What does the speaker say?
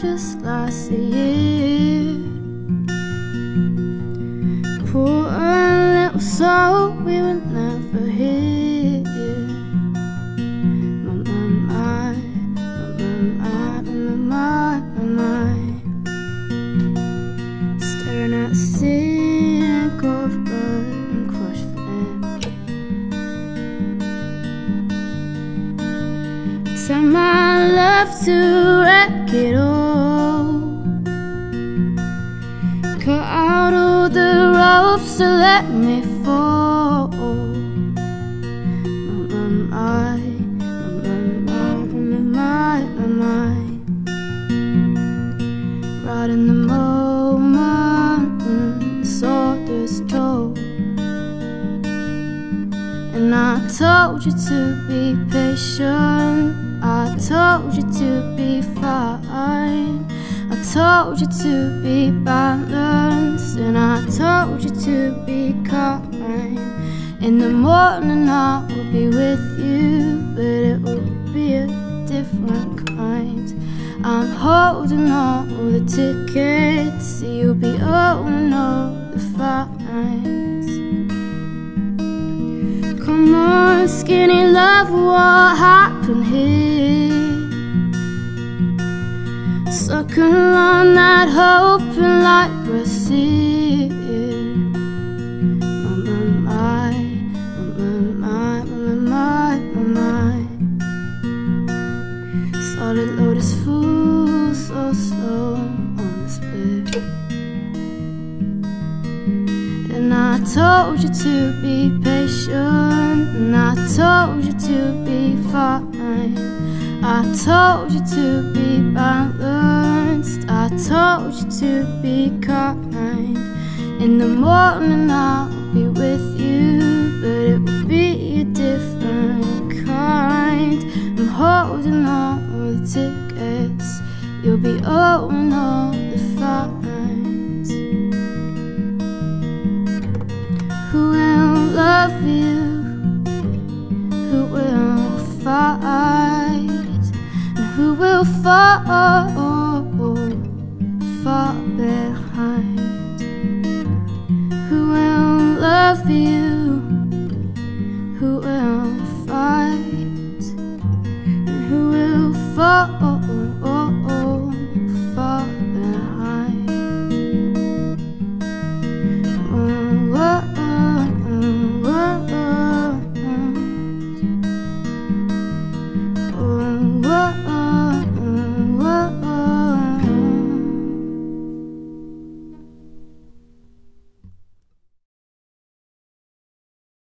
just last year. Poor little soul, we were never here. Time I love to wreck it all. Cut out all the ropes to let me fall. My, my, my, my, my, my, my, Right in the moment, the sword is told. And I told you to be patient. I told you to be fine. I told you to be balanced. And I told you to be kind. In the morning, I will be with you, but it will be a different kind. I'm holding all the tickets, you'll be owning all the fines. Come on, skinny love, what happened here? Sucking on that hope and like Brazil. My, my, my, my, my, my, my. Solid lotus so slow on. Told you to be patient, and I told you to be fine. I told you to be balanced, I told you to be kind. In the morning, I'll be with you, but it will be a different kind. I'm holding all the tickets, you'll be all fines. Will fall far behind? Who will love you? Who will fight? And who will fall